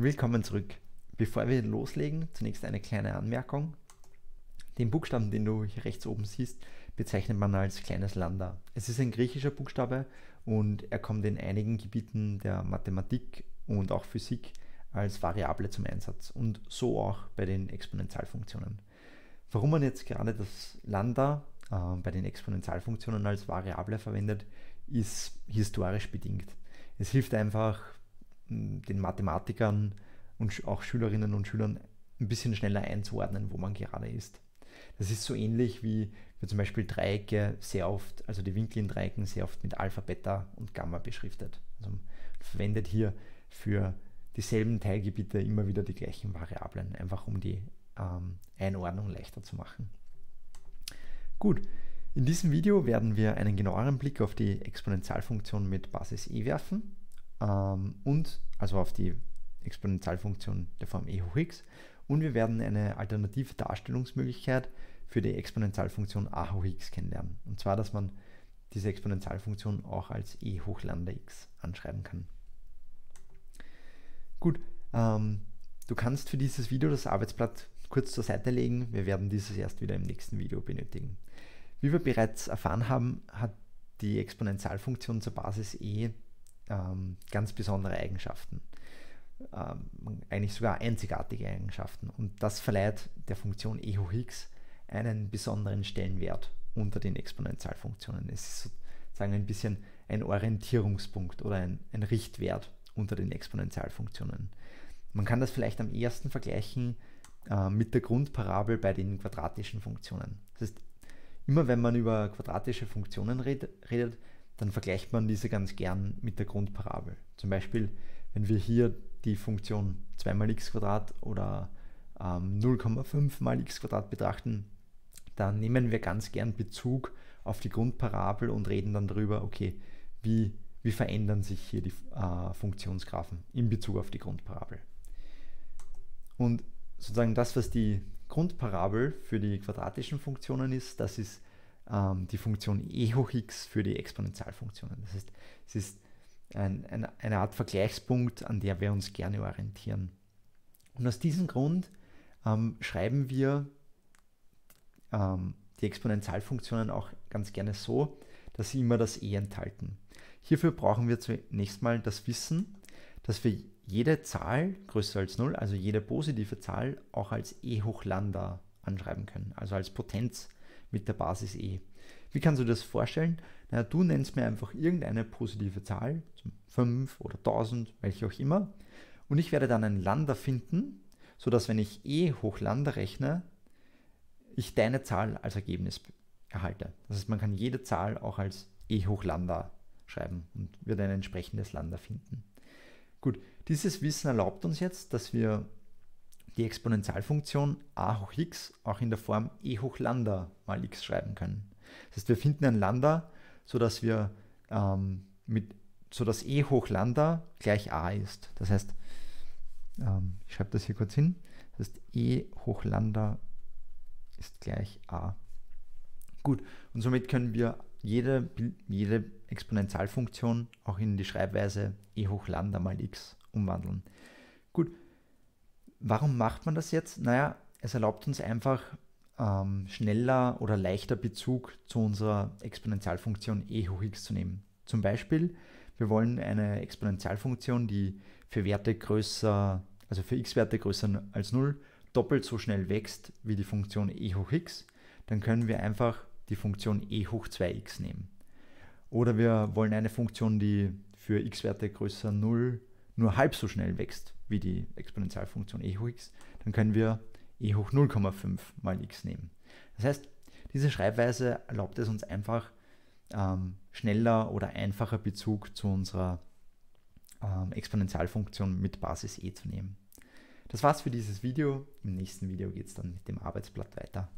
Willkommen zurück. Bevor wir loslegen, zunächst eine kleine Anmerkung. Den Buchstaben, den du hier rechts oben siehst, bezeichnet man als kleines Lambda. Es ist ein griechischer Buchstabe und er kommt in einigen Gebieten der Mathematik und auch Physik als Variable zum Einsatz und so auch bei den Exponentialfunktionen. Warum man jetzt gerade das Lambda äh, bei den Exponentialfunktionen als Variable verwendet, ist historisch bedingt. Es hilft einfach den Mathematikern und auch Schülerinnen und Schülern ein bisschen schneller einzuordnen, wo man gerade ist. Das ist so ähnlich wie wir zum Beispiel Dreiecke sehr oft, also die Winkel in Dreiecken sehr oft mit Alpha, Beta und Gamma beschriftet. Also man verwendet hier für dieselben Teilgebiete immer wieder die gleichen Variablen, einfach um die ähm, Einordnung leichter zu machen. Gut, in diesem Video werden wir einen genaueren Blick auf die Exponentialfunktion mit Basis e werfen ähm, und also auf die Exponentialfunktion der Form e hoch x und wir werden eine alternative Darstellungsmöglichkeit für die Exponentialfunktion a hoch x kennenlernen. Und zwar, dass man diese Exponentialfunktion auch als e hoch lambda x anschreiben kann. Gut, ähm, du kannst für dieses Video das Arbeitsblatt kurz zur Seite legen. Wir werden dieses erst wieder im nächsten Video benötigen. Wie wir bereits erfahren haben, hat die Exponentialfunktion zur Basis e ähm, ganz besondere Eigenschaften. Ähm, eigentlich sogar einzigartige Eigenschaften. Und das verleiht der Funktion e hoch x einen besonderen Stellenwert unter den Exponentialfunktionen. Es ist sozusagen ein bisschen ein Orientierungspunkt oder ein, ein Richtwert unter den Exponentialfunktionen. Man kann das vielleicht am ersten vergleichen äh, mit der Grundparabel bei den quadratischen Funktionen. Das heißt, immer wenn man über quadratische Funktionen red, redet, dann vergleicht man diese ganz gern mit der Grundparabel. Zum Beispiel, wenn wir hier die Funktion 2 mal x oder ähm, 0,5 mal x betrachten, dann nehmen wir ganz gern Bezug auf die Grundparabel und reden dann darüber, okay, wie, wie verändern sich hier die äh, Funktionsgraphen in Bezug auf die Grundparabel. Und sozusagen das, was die Grundparabel für die quadratischen Funktionen ist, das ist ähm, die Funktion e hoch x für die Exponentialfunktionen. Das heißt, es ist ein, ein, eine Art Vergleichspunkt, an der wir uns gerne orientieren. Und aus diesem Grund ähm, schreiben wir ähm, die Exponentialfunktionen auch ganz gerne so, dass sie immer das e enthalten. Hierfür brauchen wir zunächst mal das Wissen, dass wir jede Zahl größer als 0, also jede positive Zahl, auch als e hoch lambda anschreiben können, also als Potenz mit der Basis e. Wie kannst du das vorstellen? Na, du nennst mir einfach irgendeine positive Zahl, 5 oder 1000, welche auch immer, und ich werde dann ein Lambda finden, sodass wenn ich e hoch lambda rechne, ich deine Zahl als Ergebnis erhalte. Das heißt, man kann jede Zahl auch als e hoch lambda schreiben und wird ein entsprechendes Lambda finden. Gut, dieses Wissen erlaubt uns jetzt, dass wir die Exponentialfunktion a hoch x auch in der Form e hoch lambda mal x schreiben können. Das heißt, wir finden ein Lambda, sodass wir ähm, mit sodass e hoch lambda gleich a ist. Das heißt, ähm, ich schreibe das hier kurz hin. Das heißt, e hoch lambda ist gleich a. Gut, und somit können wir jede, jede Exponentialfunktion auch in die Schreibweise e hoch lambda mal x umwandeln. Gut, warum macht man das jetzt? Naja, es erlaubt uns einfach ähm, schneller oder leichter Bezug zu unserer Exponentialfunktion e hoch x zu nehmen. Zum Beispiel, wir wollen eine Exponentialfunktion, die für Werte größer, also für x-Werte größer als 0, doppelt so schnell wächst wie die Funktion e hoch x, dann können wir einfach die Funktion e hoch 2x nehmen. Oder wir wollen eine Funktion, die für x-Werte größer 0 nur halb so schnell wächst wie die Exponentialfunktion e hoch x, dann können wir e hoch 0,5 mal x nehmen. Das heißt, diese Schreibweise erlaubt es uns einfach, ähm, schneller oder einfacher Bezug zu unserer ähm, Exponentialfunktion mit Basis e zu nehmen. Das war's für dieses Video. Im nächsten Video geht es dann mit dem Arbeitsblatt weiter.